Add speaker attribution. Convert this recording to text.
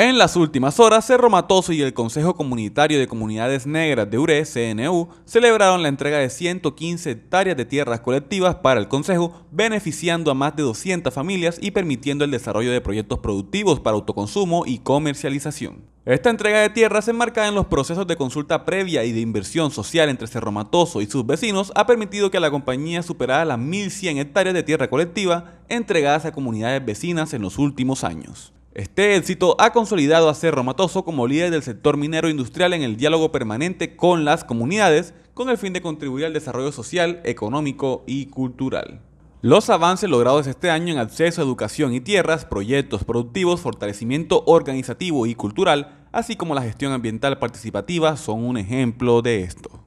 Speaker 1: En las últimas horas, Cerro Matoso y el Consejo Comunitario de Comunidades Negras de URE, CNU, celebraron la entrega de 115 hectáreas de tierras colectivas para el Consejo, beneficiando a más de 200 familias y permitiendo el desarrollo de proyectos productivos para autoconsumo y comercialización. Esta entrega de tierras enmarcada en los procesos de consulta previa y de inversión social entre Cerro Matoso y sus vecinos ha permitido que la compañía superara las 1.100 hectáreas de tierra colectiva entregadas a comunidades vecinas en los últimos años. Este éxito ha consolidado a Cerro Matoso como líder del sector minero industrial en el diálogo permanente con las comunidades, con el fin de contribuir al desarrollo social, económico y cultural. Los avances logrados este año en acceso a educación y tierras, proyectos productivos, fortalecimiento organizativo y cultural, así como la gestión ambiental participativa son un ejemplo de esto.